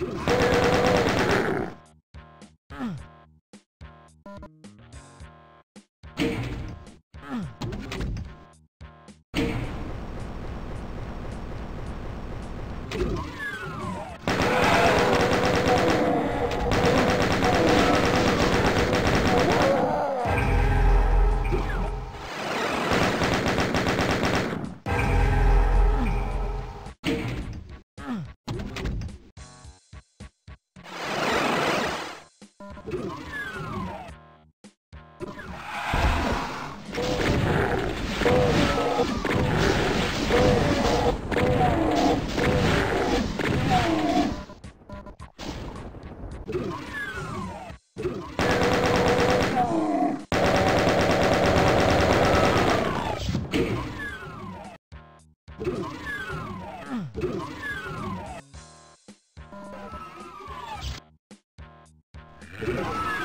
you. Ugh. Mm-hmm.